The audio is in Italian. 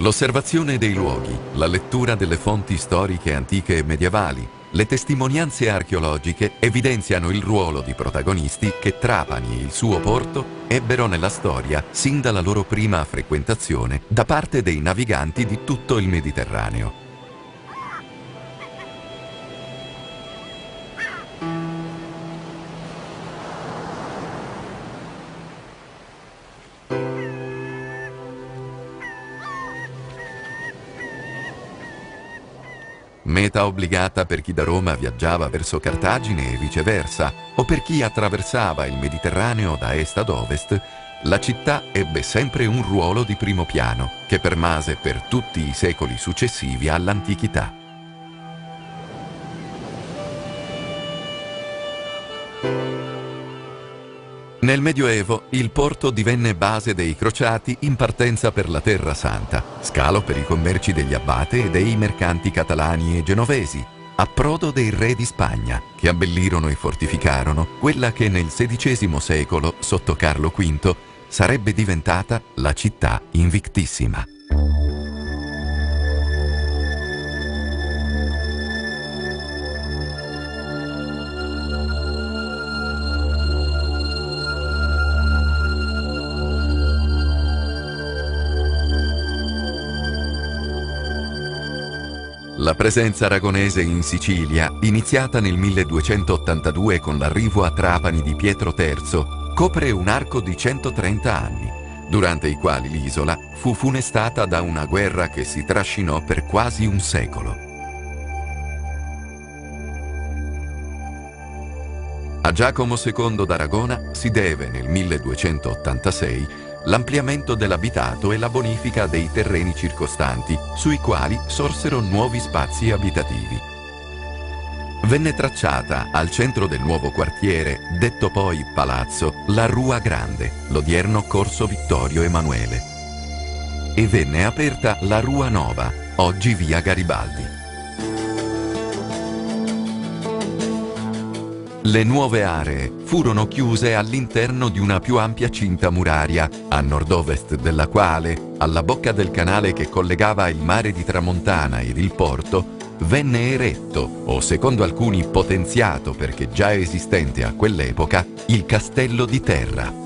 L'osservazione dei luoghi, la lettura delle fonti storiche antiche e medievali, le testimonianze archeologiche evidenziano il ruolo di protagonisti che Trapani e il suo porto ebbero nella storia sin dalla loro prima frequentazione da parte dei naviganti di tutto il Mediterraneo. Meta obbligata per chi da Roma viaggiava verso Cartagine e viceversa, o per chi attraversava il Mediterraneo da est ad ovest, la città ebbe sempre un ruolo di primo piano che permase per tutti i secoli successivi all'antichità. Nel Medioevo il porto divenne base dei crociati in partenza per la Terra Santa, scalo per i commerci degli abbate e dei mercanti catalani e genovesi, approdo dei re di Spagna, che abbellirono e fortificarono quella che nel XVI secolo, sotto Carlo V, sarebbe diventata la città invictissima. La presenza aragonese in Sicilia, iniziata nel 1282 con l'arrivo a Trapani di Pietro III, copre un arco di 130 anni, durante i quali l'isola fu funestata da una guerra che si trascinò per quasi un secolo. A Giacomo II d'Aragona si deve nel 1286 l'ampliamento dell'abitato e la bonifica dei terreni circostanti, sui quali sorsero nuovi spazi abitativi. Venne tracciata al centro del nuovo quartiere, detto poi Palazzo, la Rua Grande, l'odierno Corso Vittorio Emanuele. E venne aperta la Rua Nova, oggi via Garibaldi. Le nuove aree furono chiuse all'interno di una più ampia cinta muraria, a nord-ovest della quale, alla bocca del canale che collegava il mare di Tramontana ed il porto, venne eretto, o secondo alcuni potenziato perché già esistente a quell'epoca, il Castello di Terra.